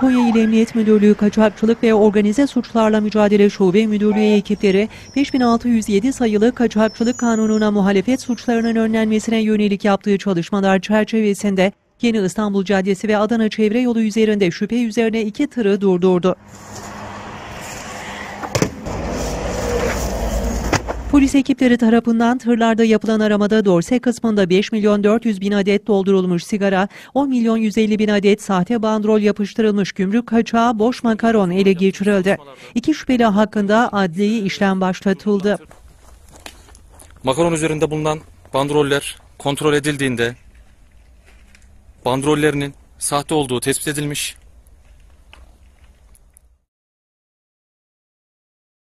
Konya İl Emniyet Müdürlüğü Kaçakçılık ve Organize Suçlarla Mücadele Şube Müdürlüğü ekipleri 5607 sayılı Kaçakçılık Kanunu'na muhalefet suçlarının önlenmesine yönelik yaptığı çalışmalar çerçevesinde Yeni İstanbul Caddesi ve Adana Çevre Yolu üzerinde şüphe üzerine iki tırı durdurdu. Polis ekipleri tarafından tırlarda yapılan aramada dorse kısmında 5 milyon 400 bin adet doldurulmuş sigara, 10 milyon 150 bin adet sahte bandrol yapıştırılmış gümrük kaçağı boş makaron ele geçirildi. İki şüpheli hakkında adli işlem başlatıldı. Makaron üzerinde bulunan bandroller kontrol edildiğinde bandrollerinin sahte olduğu tespit edilmiş.